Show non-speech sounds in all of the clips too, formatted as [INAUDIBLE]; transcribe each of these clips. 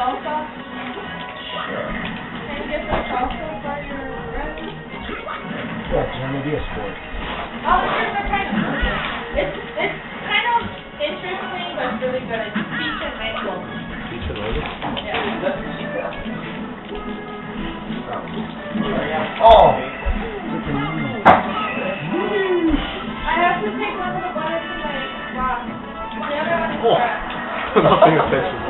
salsa? Sure. Can you get some salsa for your breakfast? Yeah, because i going to be a sport. Oh, here's the It's, it's kind of interesting, but really good. It's peach and mango. Peach and mango? Yeah. Oh! Have to take one of the butters to Oh! [LAUGHS] I'm.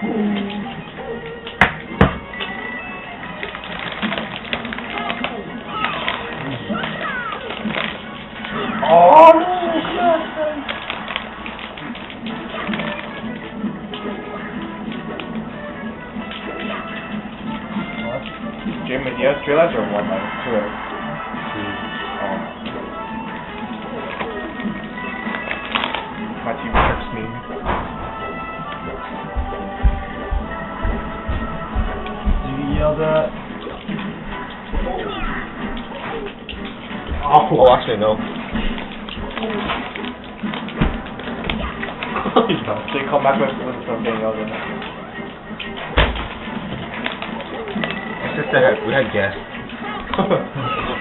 Jim, have three lives or one life? Two Did you yell that? Oh, actually, no. [LAUGHS] Jay, come back with with some getting yelled at. My sister had, we had guests.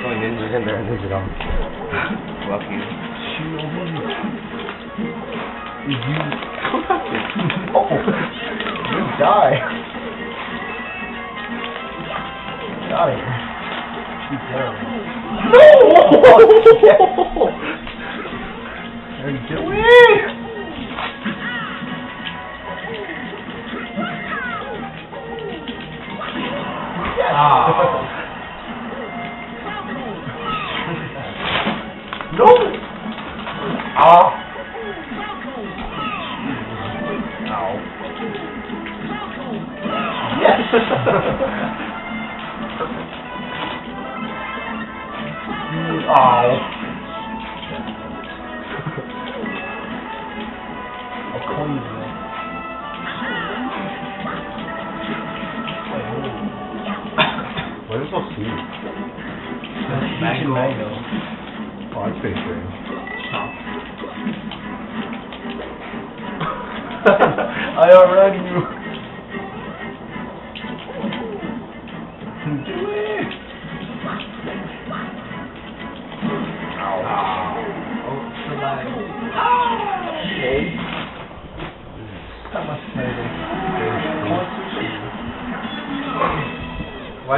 Going ninjas in there, ninja them. Lucky. [LAUGHS] [LAUGHS] Oh, No! You doing? no! Ah! Ow. Yes! [LAUGHS] Ow. I'll call you that. Why is it so sweet? Mango. mango. Oh, that's pretty. [LAUGHS] I already knew. Why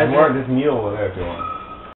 is there this meal over there if you want?